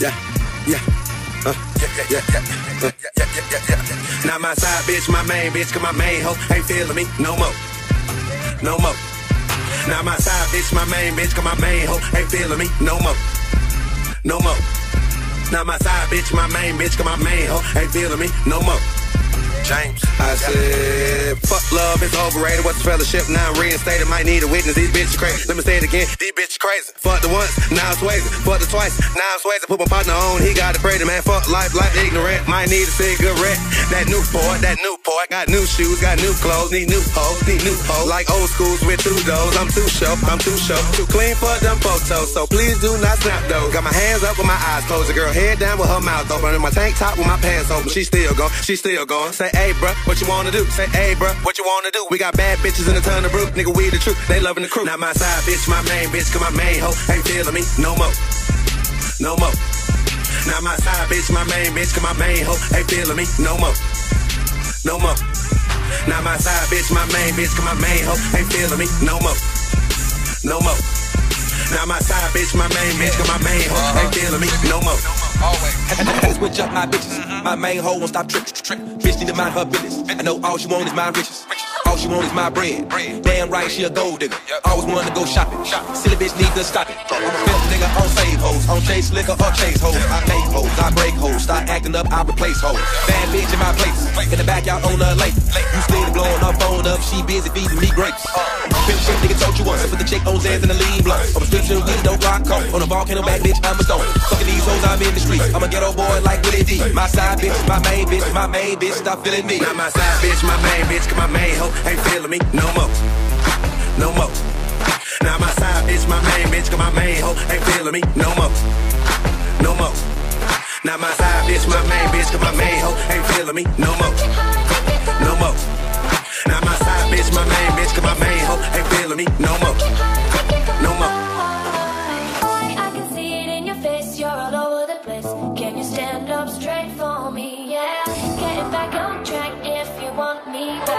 yeah, yeah. Uh, yeah, yeah, yeah, yeah, uh, yeah, yeah, yeah, yeah. Not my side bitch, my main bitch, cause my main hoe ain't feeling me no more. No more. Not my side bitch, my main bitch, cause my main hoe ain't feeling me no more. No more. Not my side bitch, my main bitch, cause my main hoe ain't feeling me no more. James. I said, fuck love, it's overrated. What's the fellowship? Now I'm reinstated. Might need a witness. These bitches crazy. Let me say it again. These bitches crazy. Fuck the once, now I'm swaying. Fuck the twice, now I'm swaying. Put my partner on, he got it crazy, man. Fuck life, like ignorant. Might need a cigarette. That new port, that new port. Got new shoes, got new clothes, need new hoes, need new hoes. Like old schools with two doors. I'm too show, I'm too show. Too clean for them photos, so please do not snap those. Got my hands up with my eyes closed. The girl head down with her mouth open. In my tank top with my pants open. She still going, she still going. Say, hey, bruh, what you wanna do? Say, hey, bruh, what you wanna do? We got bad bitches in a ton of brew. Nigga, we the truth. They loving the crew. Now my side bitch, my main bitch, cause my main hoe ain't feeling me no more. No more. Now my side bitch, my main bitch, cause my main hoe ain't feeling me no more. No more. Now my side bitch, my main bitch, cause my main hoe ain't feeling me no more. No more. Now my side bitch, my main bitch, cause my main hoe ain't feeling me no more. Always. Switch up my bitches. Mm-hmm. My main hoe won't stop trick. Bitch need to mind her business. I know all she want is my riches. All she want is my bread. Damn right, she a gold digger. Always wanted to go shopping. Silly bitch need to stop it. I'm a filth nigga on save hoes. On chase liquor or chase hoes. I make hoes, I break hoes. Start acting up, I replace hoes. Bad bitch in my place. In the backyard on the lake. You still blowing her phone up. She busy feeding me grapes. Pimp shit nigga told you once. Put the chick on Xans and the lead blunt. On prescription weed, don't rock coke. On a volcano back, bitch, I'm a stone. Fucking these hoes, I'm in the streets. I'm a ghetto boy like Willie D. My side bitch, my main bitch, my main bitch, stop feeling me. Now my side bitch, my main bitch, cause my main hoe ain't feeling me no more. No more. Now my side bitch, my main bitch, cause my main hoe ain't feeling me no more. No more. Now my side bitch, my main bitch, cause my main hoe ain't feeling me no more. me no more. No more. Can. you stand up straight for me? Yeah. Getting back on track if you want me.